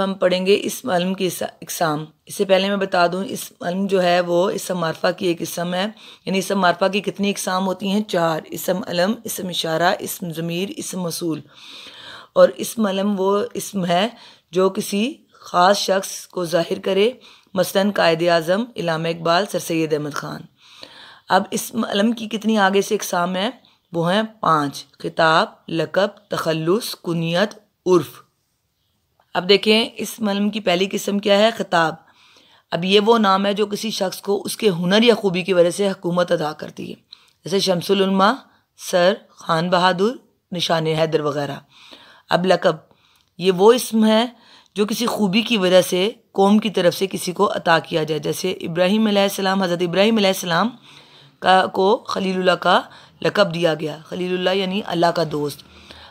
अब हम पढ़ेंगे इस मलम की इकसाम इससे पहले मैं बता दूँ, इस मलम जो है वो इसम मारफा की एक इसम है। यानी इसम मारफा की कितनी इकसाम होती हैं? चार। इसम अलम इसम इशारा इसम ज़मीर इसम मसूल। और इस मलम वो इसम है जो किसी ख़ास शख्स को ज़ाहिर करे, मसलन कायद अज़म इलाम इकबाल, सर सैद अहमद ख़ान। अब इस मलम की कितनी आगे से इकसाम है? वो हैं पाँच। खिताब, लकब, तखल्लुस, कुनियत, उर्फ़। अब देखें, इस मलम की पहली किस्म क्या है? खिताब। अब ये वो नाम है जो किसी शख्स को उसके हुनर या खूबी की वजह से हुकूमत अदा करती है। जैसे शमसुलमा सर, खान बहादुर, निशान हैदर वगैरह। अब लकब। ये वो इसम है जो किसी खूबी की वजह से कौम की तरफ़ से किसी को अता किया जाए। जैसे इब्राहिम सलाम, हज़रत इब्राहिम सलाम का को खलीलुल्लाह का लकब दिया गया। खलीलुल्लाह यानी अल्लाह का दोस्त।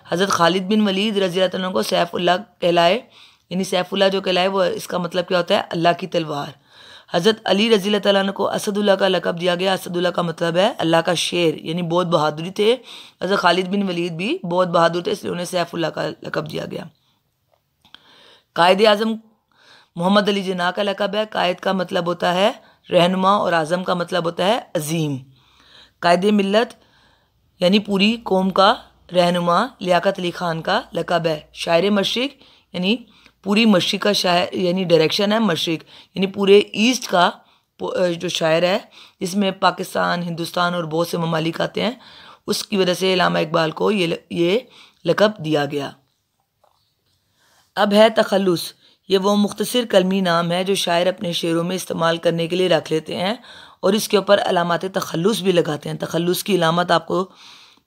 हज़रत खालिद बिन वलीद रज़ी को सैफ़ुल्ला कहलाए। यानी सैफ़ुल्ला जो कहलाए, वो इसका मतलब क्या होता है? अल्लाह की तलवार। हज़रत अली रज़ी को असदुल्ला का लकब दिया गया। असदुल्ला का मतलब है अल्लाह का शेर, यानी बहुत बहादुरी थे। हज़रत खालिद बिन वलीद भी बहुत बहादुर थे, इसलिए उन्हें सैफ़ुल्ला का लकब दिया गया। कायद अज़म मोहम्मद अली जना का लकब है, कायद का मतलब होता है रहनुमा और आज़म का मतलब होता है अजीम। कायद मिलत यानी पूरी कौम का रहनुमा लियाकत अली ख़ान का लकब है। शायर मशरक, यानी पूरी मशरक का शायर यानी डायरेक्शन है मशरक, यानी पूरे ईस्ट का जो शायर है, जिसमें पाकिस्तान, हिंदुस्तान और बहुत से ममालिक आते हैं, उसकी वजह से इलामा इकबाल को ये ये लकब दिया गया। अब है तखलुस ये वो मुख्तर कलमी नाम है जो शायर अपने शेरों में इस्तेमाल करने के लिए रख लेते हैं और इसके ऊपर अलामत तखलुस भी लगाते हैं। तखलुस की अलामत आपको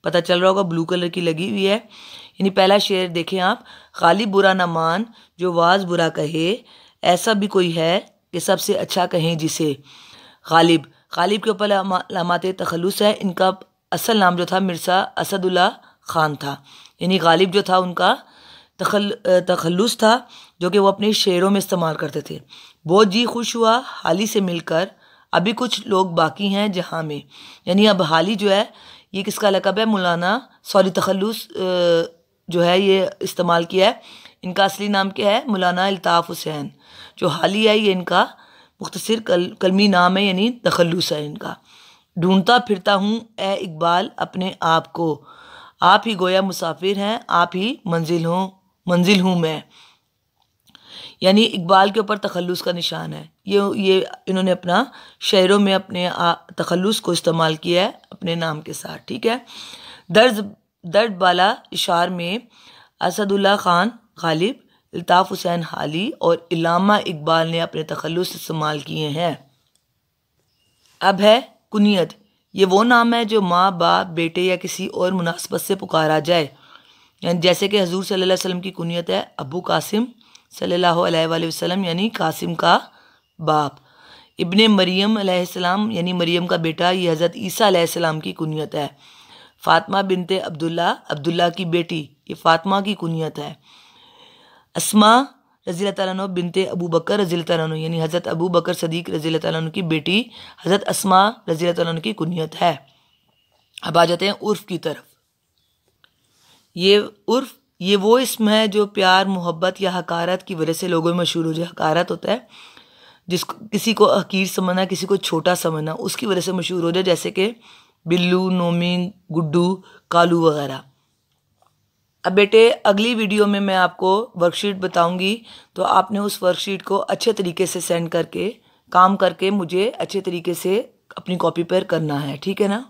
पता चल रहा होगा ब्लू कलर की लगी हुई है। यानी पहला शेर देखें आप, खाली बुरा न मान, जो वाज बुरा कहे, ऐसा भी कोई है कि सबसे अच्छा कहें जिसे। गालिब गालिब के ऊपर लामात तखलुस है। इनका असल नाम जो था, मिर्ज़ा असदुल्ला ख़ान था। यानी गालिब जो था, उनका तखल, तखलुस था, जो कि वो अपने शेरों में इस्तेमाल करते थे। बहुत जी खुश हुआ हाली से मिलकर। अभी कुछ लोग बाकी हैं जहाँ में। यानी अब हाली जो है ये किसका लकब है? मौलाना, सॉरी तखलुस जो है ये इस्तेमाल किया है। इनका असली नाम क्या है? मौलाना अल्ताफ़ हुसैन। जो हालिया है ये इनका मुख्तर कल, कलमी नाम है, यानी तखलुस है इनका। ढूंढता फिरता हूँ, ए इकबाल, अपने आप को। आप ही गोया मुसाफिर हैं, आप ही मंजिल हूँ मंजिल हूँ मैं। यानी इकबाल के ऊपर तखलुस का निशान है। ये ये इन्होंने अपना शहरों में अपने तखलुस को इस्तेमाल किया है अपने नाम के साथ, ठीक है? दर्ज, दर्द बाला इशार में असदुल्ला ख़ान गालिब अल्ताफ़ हुसैन हाली और इलामा इकबाल ने अपने तखलुस इस्तेमाल किए हैं। अब है कुनीत ये वो नाम है जो माँ, बाप, बेटे या किसी और मुनासबत से पुकारा जाए। जैसे कि हजूर सल्लल्लाहु अलैहि वसल्लम की कुनीत है अबू कासिम सल्लल्लाहु अलैहि यानी कासिम का बाप। इब्ने मरियम अलैहिस्सलाम यानी मरियम का बेटा, ये हज़रत ईसा की कुनियत है। फ़ातिमा बिनते अब्दुल्ला अब्दुल्ला की बेटी, ये फ़ातिमा की कुनियत है। असमा रज़ी तु बिनते अबू बकर रज़ी तु यानी हज़रत अबू बकर सदीक रज़ी तु की बेटी, हज़रत असमा रज़ी तु की कुनियत है। अब आ जाते हैं उर्फ़ की तरफ़। ये उर्फ़ ये वो इसम है जो प्यार, मोहब्बत या हकारत की वजह से लोगों में मशहूर हो जाए। हकारत होता है जिसको किसी को हकीर समझना किसी को छोटा समझना उसकी वजह से मशहूर हो जाए, जैसे कि बिल्लू, नोमी, गुड्डू, कालू वगैरह। अब बेटे, अगली वीडियो में मैं आपको वर्कशीट बताऊँगी तो आपने उस वर्कशीट को अच्छे तरीके से सेंड करके, काम करके मुझे अच्छे तरीके से अपनी कॉपी पर करना है, ठीक है ना?